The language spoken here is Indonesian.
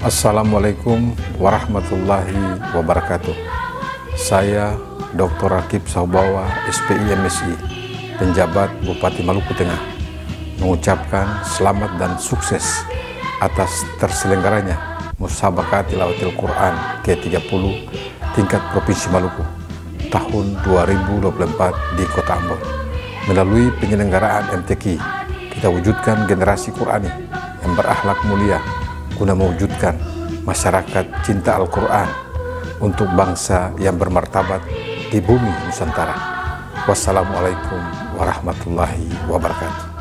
Assalamualaikum warahmatullahi wabarakatuh. Saya Dr. Rakib Saubawa, SPI MSI, penjabat Bupati Maluku Tengah, mengucapkan selamat dan sukses atas terselenggaranya Musabakat Tilawatil Quran ke-30 tingkat Provinsi Maluku tahun 2024 di Kota Ambon. Melalui penyelenggaraan MTQ, kita wujudkan generasi Qurani yang berakhlak mulia guna mewujudkan masyarakat cinta Al-Quran untuk bangsa yang bermartabat di bumi Nusantara. Wassalamualaikum warahmatullahi wabarakatuh.